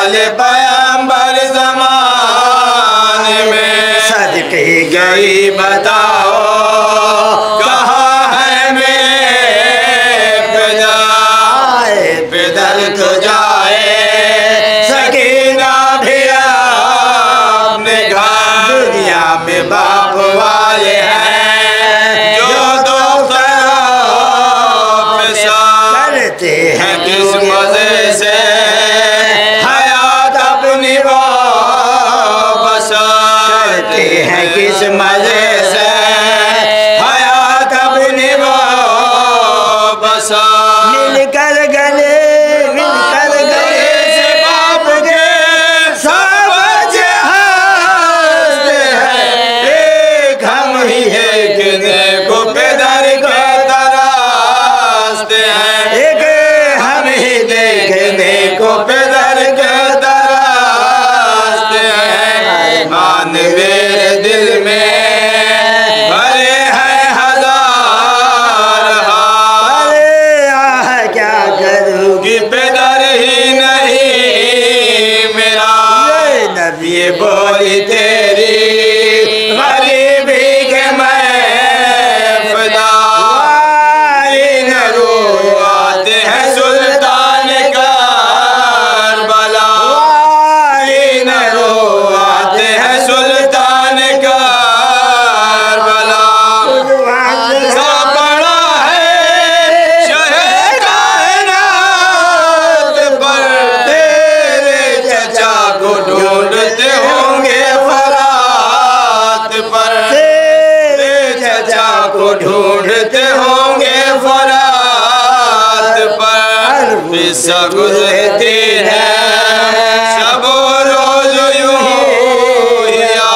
آل پیامبر زمان میں صدقے گئی گئی بتاؤ کہاں ہے پدر آئے پدر تو جائے سکینہ بھی اپنے گھر۔ دنیا میں باپ والے ہیں جو دو ساتھ کرتے ہیں ہیں کس مزے سے۔ ہیں کس مزے سے حیات اپنی وہ بسر مل کر گلے مل کر گلے سے باپ کے سب جہاز ہیں ایک ہم ہی ہے ایک کو پدر کے تراستے ہیں کو ہوں گے فرات پر قصہ گزرتی ہے شب و روز یوں یا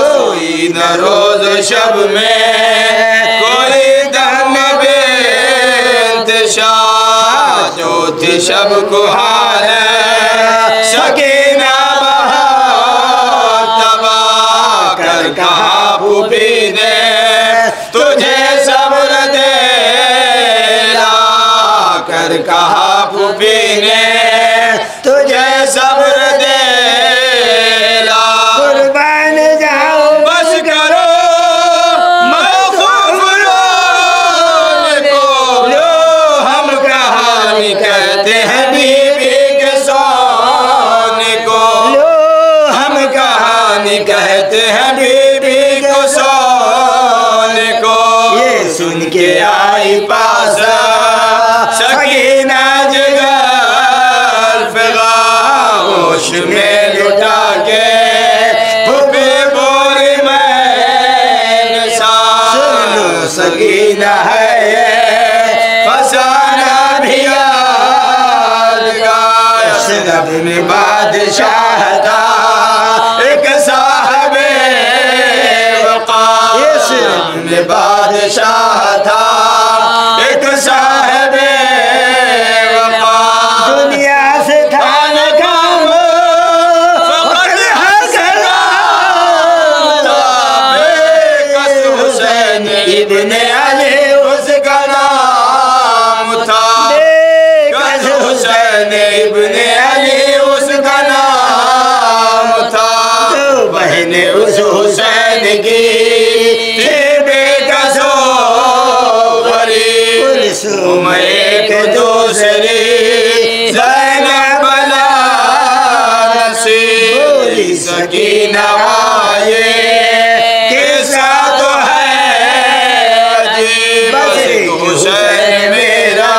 سوئی نہ روز شب میں کوئی دم بے انتشار جو تھی شب کو حال ہے، سکینہ بہت تباہ کر کہا پھوپھی کہا پھوپھی نے تجھے صبر دے لا۔ قربان جاؤ بس کرو کو لو ہم کہانی کہتے ہیں بیوی کے سونے کو۔ لو۔ ہم کہانی کہتے ہیں بیوی کو سونے کو۔ یہ سن کے آئی پاس میں لٹا کے پھپے بولی میں سنو سکینہ ہے فسانہ بھی یادگار اسلب میں بادشاہ تھا، ایک صاحب وقار۔ اسلب میں بادشاہ زندگی بے کسو غریب دوسری زینب لا نصیب سکینہ آئے تو ہے عجیب۔ حسین میرا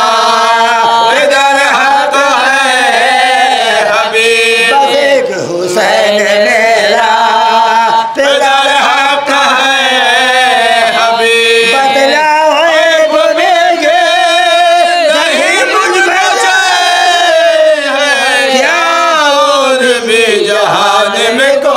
ادھر حق ہے حبیب۔ حسین میرا Emeko